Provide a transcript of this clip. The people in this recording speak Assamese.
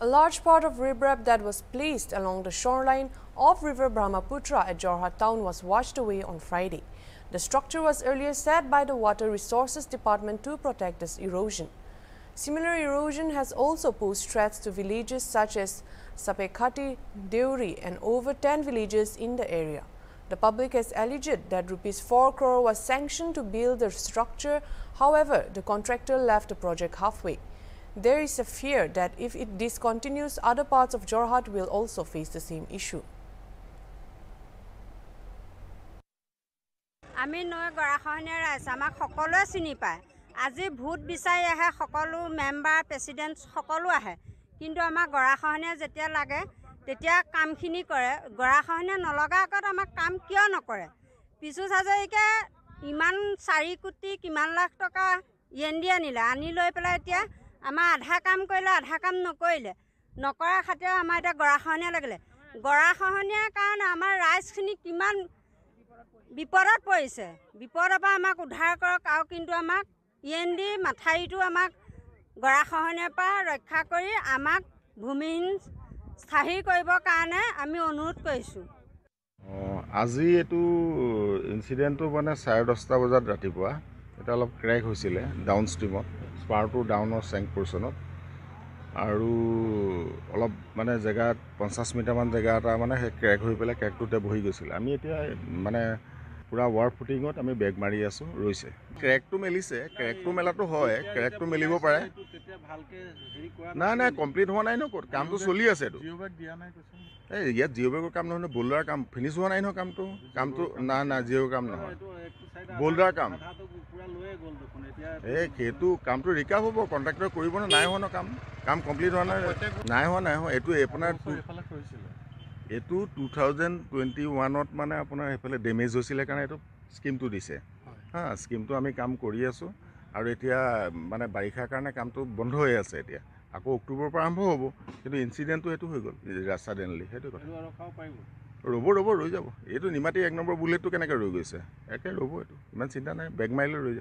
A large part of riprap that was placed along the shoreline of River Brahmaputra at Jorhat town was washed away on Friday. The structure was earlier set by the Water Resources Department to protect this erosion. Similar erosion has also posed threats to villages such as Sapekhati, Deuri and over 10 villages in the area. The public has alleged that rupees 4 crore was sanctioned to build the structure. However, the contractor left the project halfway. There is a fear that if it discontinues, other parts of Jorhat will also face the same issue. আমি নৈ গৰাখহনীয়া ৰাইজ আমাক সকলোৱে চিনি পায়। আজি ভোট বিচাৰি আহে সকলো মেম্বাৰ প্ৰেচিডেণ্ট সকলো আহে। কিন্তু আমাক গৰাখহনীয়া যেতিয়া লাগে তেতিয়া কামখিনি কৰে। গৰাখহনীয়া নলগা আগত আমাক কাম কিয় নকৰে? পিছু হাজৰিকাই ইমান চাৰি কোটি কিমান লাখ টকা য়েন দি আনিলে আনি লৈ পেলাই এতিয়া আমাৰ আধা কাম কৰিলে আধা কাম নকৰিলে। নকৰা খাতিৰত আমাৰ এতিয়া গৰাখহনীয়া লাগিলে। গৰাখহনীয়াৰ কাৰণে আমাৰ ৰাইজখিনি কিমান বিপদত পৰিছে। বিপদৰ পৰা আমাক উদ্ধাৰ কৰক আৰু কিন্তু আমাক য়েন দি মাথাউৰিটো আমাক গৰাখহনীয়াৰ পৰা ৰক্ষা কৰি আমাক ভূমিহীন স্থায়ী কৰিবৰ কাৰণে আমি অনুৰোধ কৰিছোঁ। অঁ আজি এইটো ইঞ্চিডেণ্টটো মানে চাৰে দহটা বজাত ৰাতিপুৱা। এটা অলপ ক্ৰেক হৈছিলে ডাউন ষ্ট্ৰীমত স্পাৰটো ডাউনৰ চেংক পৰ্চনত আৰু অলপ মানে জেগাত পঞ্চাছ মিটাৰমান জেগা এটা মানে সেই ক্ৰেক হৈ পেলাই ক্ৰেকটোতে বহি গৈছিলে। আমি এতিয়া মানে পূৰা ৱাৰ ফুটিঙত আমি বেগ মাৰি আছোঁ ৰৈছে। ক্ৰেকটো মেলিছে ক্ৰেকটো মেলাটো হয় ক্ৰেকটো মেলিব পাৰে। নাই নাই কমপ্লিট হোৱা নাই ন ক'ত? কামটো চলি আছেতো এই ইয়াত জিঅ' বেগৰ কাম নহয় নহয় বল্ডাৰ কাম ফিনিছ হোৱা নাই নহয় কামটো। কামটো নাই নাই জিঅ' কাম নহয়। বল্ডাৰ কাম? এই সেইটো কামটো ৰিকাভ হ'ব কণ্ট্ৰেক্টৰে কৰিব নে নাই হোৱা ন কাম? কাম কমপ্লিট হোৱা নাই নাই হোৱা নাই হোৱা এইটো আপোনাৰ এইটো টু থাউজেণ্ড টুৱেণ্টি ওৱানত মানে আপোনাৰ সেইফালে ডেমেজ হৈছিলে কাৰণে এইটো স্কিমটো দিছে। হা স্কিমটো আমি কাম কৰি আছোঁ আৰু এতিয়া মানে বাৰিষাৰ কাৰণে কামটো বন্ধ হৈ আছে এতিয়া। আকৌ অক্টোবৰৰ পৰা আৰম্ভ হ'ব কিন্তু ইঞ্চিডেণ্টটো সেইটো হৈ গ'ল ছাডেনলি সেইটো কথা। ৰ'ব ৰ'ব ৰৈ যাব। এইটো নিমাতী এক নম্বৰ বুলেটটো কেনেকৈ ৰৈ গৈছে? একে ৰ'ব এইটো। ইমান চিন্তা নাই বেগ মাৰিলে ৰৈ যাব।